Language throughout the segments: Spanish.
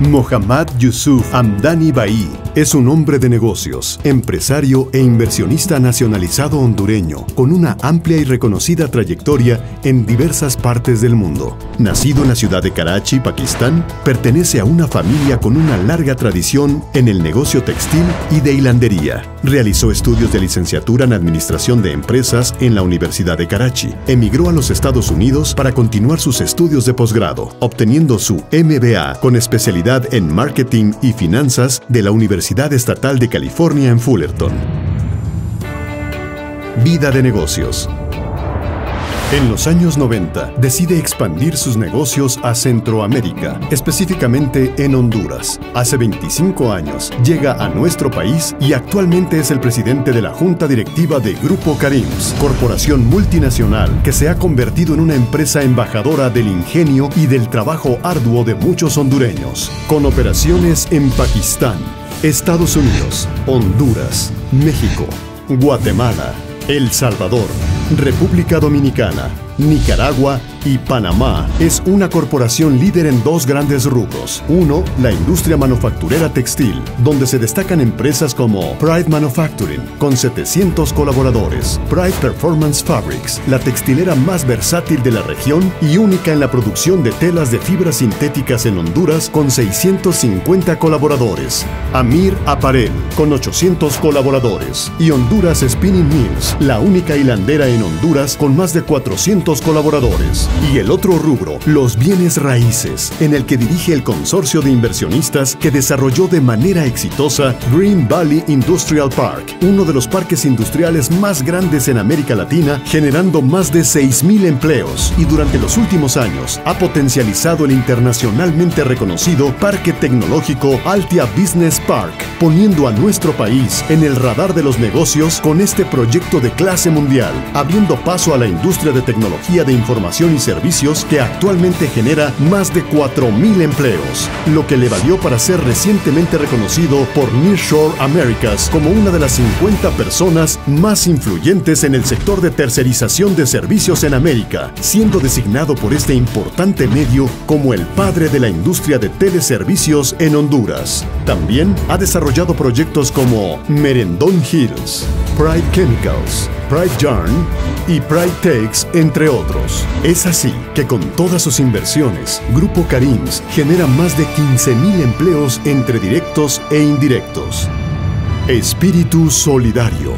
Mohammad Yusuf Amdani Baí es un hombre de negocios, empresario e inversionista nacionalizado hondureño con una amplia y reconocida trayectoria en diversas partes del mundo. Nacido en la ciudad de Karachi, Pakistán, pertenece a una familia con una larga tradición en el negocio textil y de hilandería. Realizó estudios de licenciatura en Administración de Empresas en la Universidad de Karachi. Emigró a los Estados Unidos para continuar sus estudios de posgrado, obteniendo su MBA con especialidad en Marketing y Finanzas de la Universidad Estatal de California en Fullerton. Vida de negocios. En los años 90 decide expandir sus negocios a Centroamérica, específicamente en Honduras. Hace 25 años llega a nuestro país y actualmente es el presidente de la Junta Directiva de Grupo Carims, corporación multinacional que se ha convertido en una empresa embajadora del ingenio y del trabajo arduo de muchos hondureños, con operaciones en Pakistán, Estados Unidos, Honduras, México, Guatemala, El Salvador, República Dominicana, Nicaragua y Panamá es una corporación líder en dos grandes rubros. Uno, la industria manufacturera textil, donde se destacan empresas como Pride Manufacturing, con 700 colaboradores, Pride Performance Fabrics, la textilera más versátil de la región y única en la producción de telas de fibras sintéticas en Honduras, con 650 colaboradores, Amir Aparel, con 800 colaboradores, y Honduras Spinning Mills, la única hilandera en Honduras con más de 400 colaboradores. Y el otro rubro, los bienes raíces, en el que dirige el consorcio de inversionistas que desarrolló de manera exitosa Green Valley Industrial Park, uno de los parques industriales más grandes en América Latina, generando más de 6.000 empleos. Y durante los últimos años ha potencializado el internacionalmente reconocido Parque Tecnológico Altia Business Park, poniendo a nuestro país en el radar de los negocios con este proyecto de clase mundial, abriendo paso a la industria de tecnología de información y servicios que actualmente genera más de 4.000 empleos, lo que le valió para ser recientemente reconocido por Nearshore Americas como una de las 50 personas más influyentes en el sector de tercerización de servicios en América, siendo designado por este importante medio como el padre de la industria de teleservicios en Honduras. También ha desarrollado proyectos como Merendón Hills, Pride Chemicals, Pride Yarn y Pride Takes, entre otros. Es así que con todas sus inversiones, Grupo Carims genera más de 15.000 empleos entre directos e indirectos. Espíritu Solidario.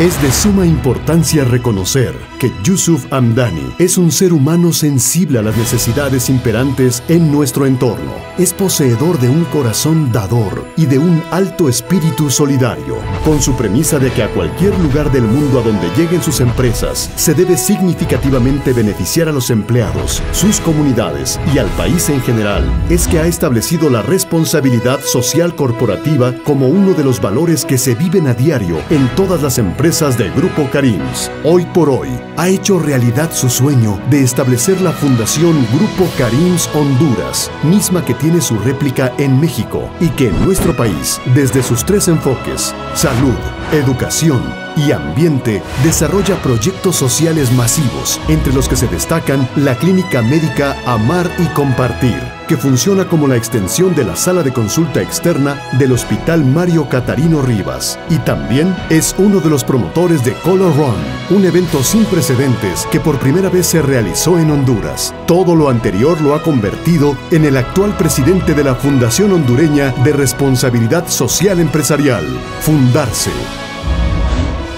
Es de suma importancia reconocer que Yusuf Amdani es un ser humano sensible a las necesidades imperantes en nuestro entorno. Es poseedor de un corazón dador y de un alto espíritu solidario, con su premisa de que a cualquier lugar del mundo a donde lleguen sus empresas se debe significativamente beneficiar a los empleados, sus comunidades y al país en general, es que ha establecido la responsabilidad social corporativa como uno de los valores que se viven a diario en todas las empresas de Grupo Carims. Hoy por hoy, ha hecho realidad su sueño de establecer la Fundación Grupo Carims Honduras, misma que tiene su réplica en México y que en nuestro país, desde sus tres enfoques, salud, educación y ambiente, desarrolla proyectos sociales masivos, entre los que se destacan la clínica médica Amar y Compartir, que funciona como la extensión de la sala de consulta externa del Hospital Mario Catarino Rivas, y también es uno de los promotores de Color Run, un evento sin precedentes que por primera vez se realizó en Honduras. Todo lo anterior lo ha convertido en el actual presidente de la Fundación Hondureña de Responsabilidad Social Empresarial, Fundarse.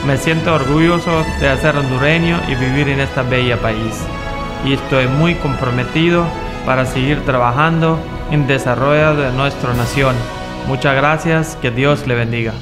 Me siento orgulloso de ser hondureño y vivir en este bello país. Y estoy muy comprometido para seguir trabajando en desarrollo de nuestra nación. Muchas gracias, que Dios le bendiga.